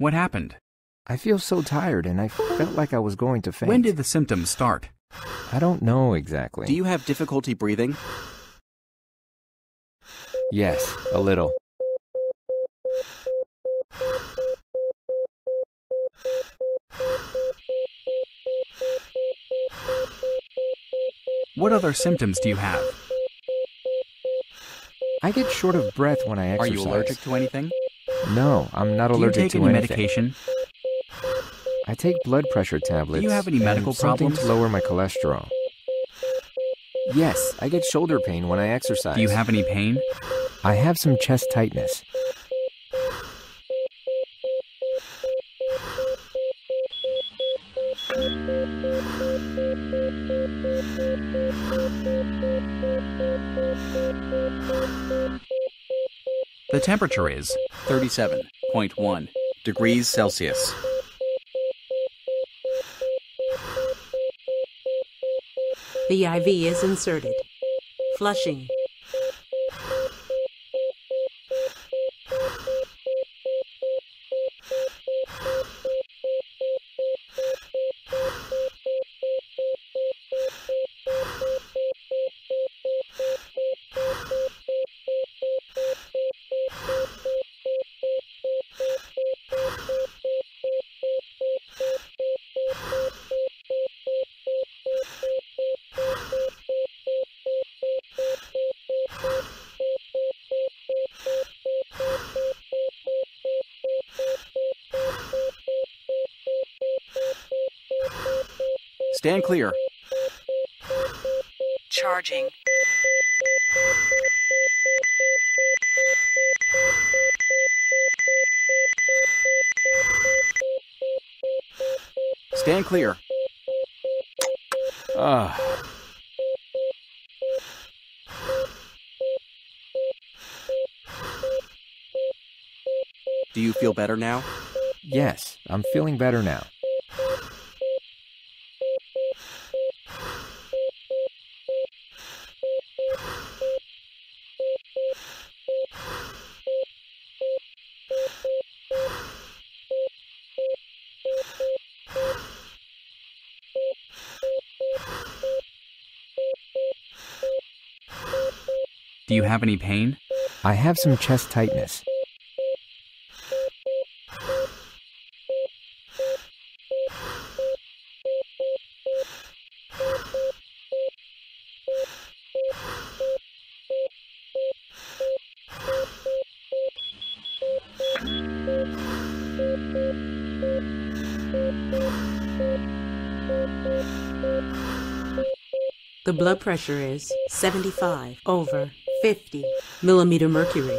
What happened? I feel so tired and I felt like I was going to faint. When did the symptoms start? I don't know exactly. Do you have difficulty breathing? Yes, a little. What other symptoms do you have? I get short of breath when I exercise. Are exercise. you allergic to anything? No, I'm not Do you allergic take to any anything. medication? I take blood pressure tablets. Do you have any medical something problems? to lower my cholesterol. Yes, I get shoulder pain when I exercise. Do you have any pain? I have some chest tightness. The temperature is 37.1 degrees Celsius. The IV is inserted. Flushing. Stand clear. Charging. Stand clear. Ah, Do you feel better now? yes, I'm feeling better now. Do you have any pain? I have some chest tightness. The blood pressure is 75 over 50 millimeter mercury.